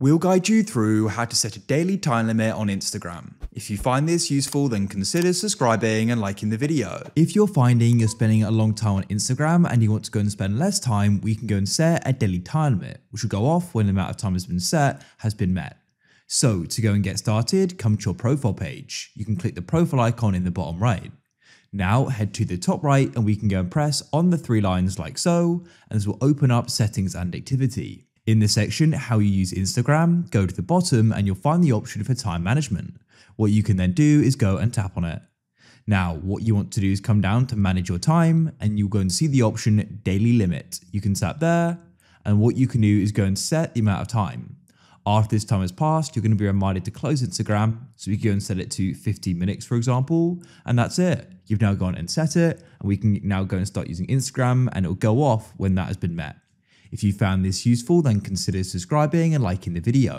We'll guide you through how to set a daily time limit on Instagram. If you find this useful, then consider subscribing and liking the video. If you're finding you're spending a long time on Instagram and you want to go and spend less time, we can go and set a daily time limit, which will go off when the amount of time has been set has been met. So to go and get started, come to your profile page. You can click the profile icon in the bottom right. Now head to the top right and we can go and press on the three lines like so, and this will open up settings and activity. In the section how you use Instagram, go to the bottom and you'll find the option for time management. What you can then do is go and tap on it. Now, what you want to do is come down to manage your time and you'll go and see the option daily limit. You can tap there and what you can do is go and set the amount of time. After this time has passed, you're going to be reminded to close Instagram. So we can go and set it to 15 minutes, for example, and that's it. You've now gone and set it, and we can now go and start using Instagram, and it'll go off when that has been met. If you found this useful, then consider subscribing and liking the video.